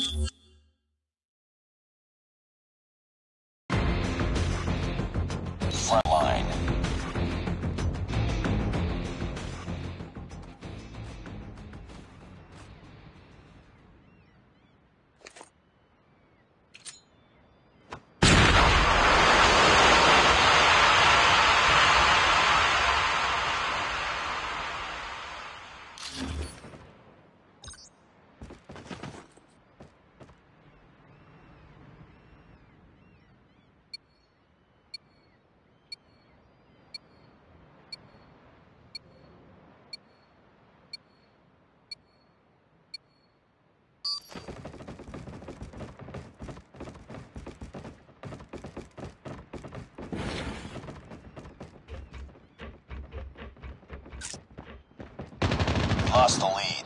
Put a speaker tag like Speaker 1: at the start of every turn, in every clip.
Speaker 1: Bye. lost the lead.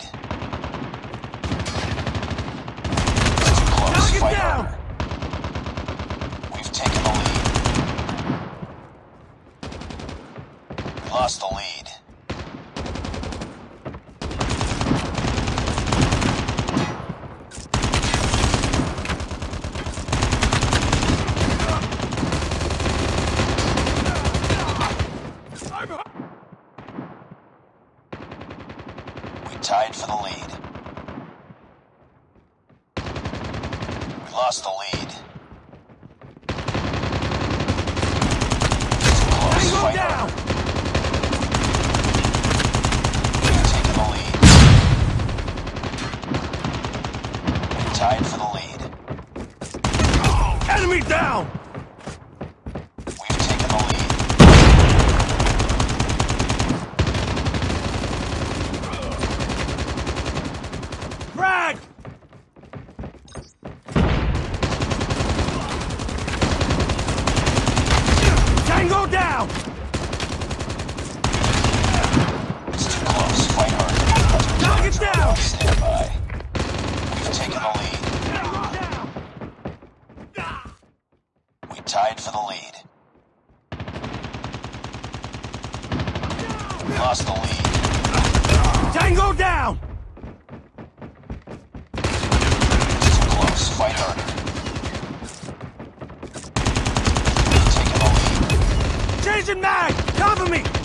Speaker 1: lost the lead. We lost the lead.
Speaker 2: Tango down!
Speaker 1: Too close. Fight harder. Taking the lead.
Speaker 2: Changing mag! Cover me!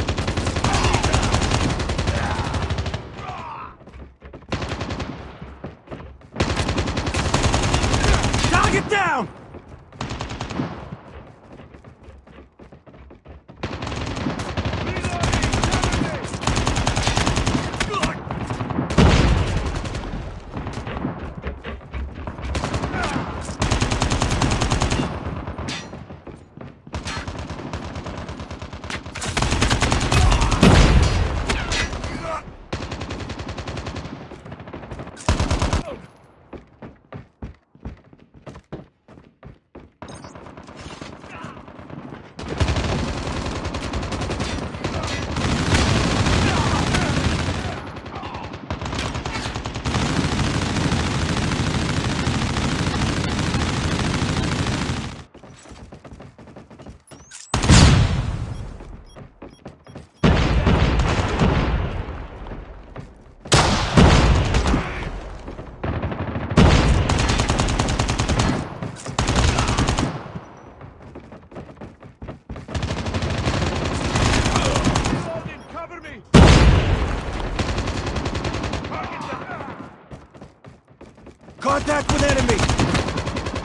Speaker 2: Contact with enemy!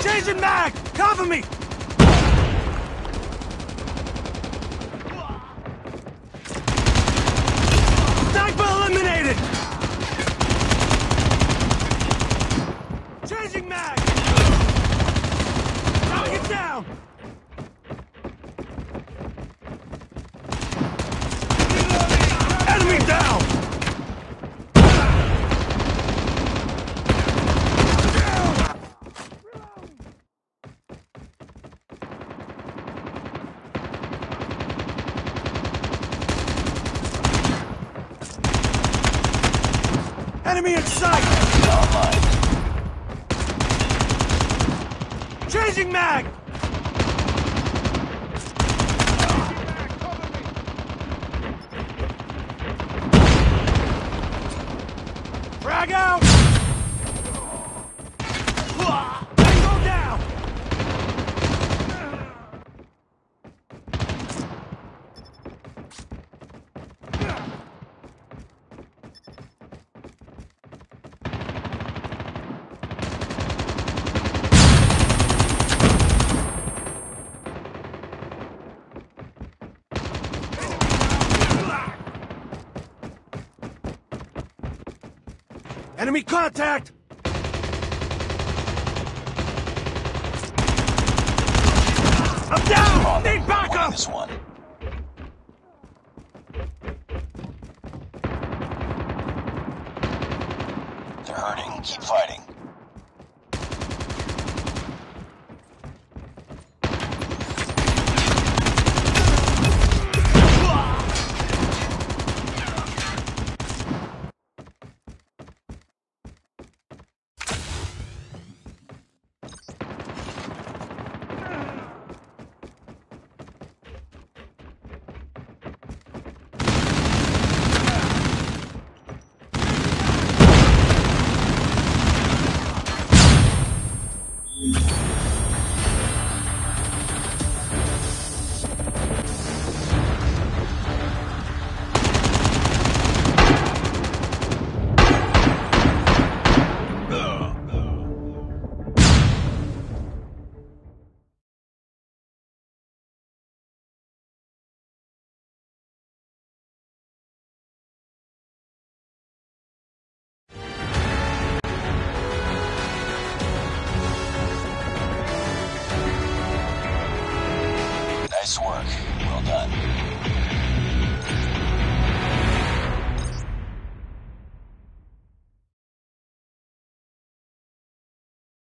Speaker 2: Jason Mac! Cover me! Enemy in sight! Changing mag! Enemy contact! I'm down!
Speaker 1: on,
Speaker 2: Need backup!
Speaker 1: this one. They're hurting. Keep fighting. done.